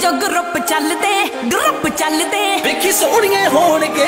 Party ਜੋ group ਚੱਲਦੇ group ਚੱਲਦੇ। ਵੇਖੀ ਸੋਹਣੀਆਂ ਹੋਣਗੇ।